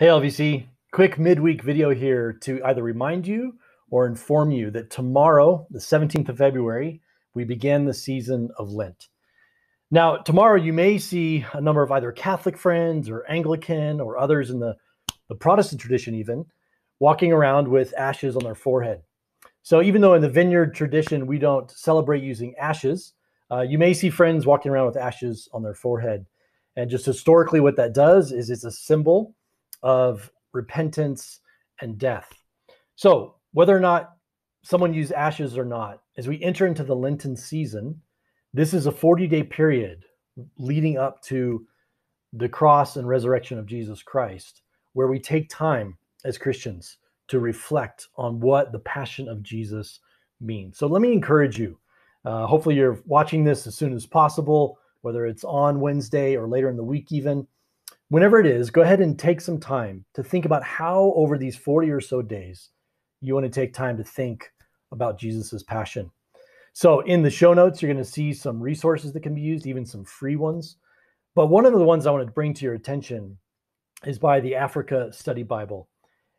Hey, LVC, quick midweek video here to either remind you or inform you that tomorrow, the 17th of February, we begin the season of Lent. Now, tomorrow you may see a number of either Catholic friends or Anglican or others in the, the Protestant tradition, even walking around with ashes on their forehead. So, even though in the vineyard tradition we don't celebrate using ashes, uh, you may see friends walking around with ashes on their forehead. And just historically, what that does is it's a symbol of repentance and death. So, whether or not someone used ashes or not, as we enter into the Lenten season, this is a 40 day period leading up to the cross and resurrection of Jesus Christ, where we take time as Christians to reflect on what the passion of Jesus means. So, let me encourage you. Uh, hopefully, you're watching this as soon as possible, whether it's on Wednesday or later in the week, even whenever it is, go ahead and take some time to think about how over these 40 or so days you want to take time to think about Jesus's passion. So in the show notes, you're going to see some resources that can be used, even some free ones. But one of the ones I want to bring to your attention is by the Africa Study Bible,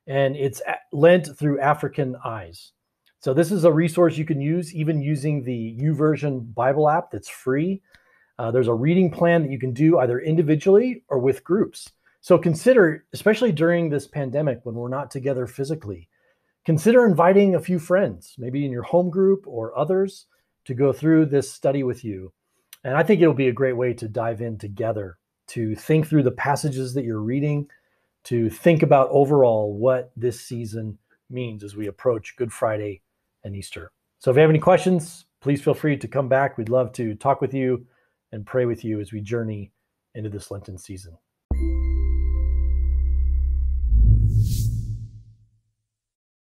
and it's lent through African eyes. So this is a resource you can use, even using the YouVersion Bible app that's free. Uh, there's a reading plan that you can do either individually or with groups. So consider, especially during this pandemic when we're not together physically, consider inviting a few friends, maybe in your home group or others, to go through this study with you. And I think it'll be a great way to dive in together, to think through the passages that you're reading, to think about overall what this season means as we approach Good Friday and Easter. So if you have any questions, please feel free to come back. We'd love to talk with you and pray with you as we journey into this Lenten season.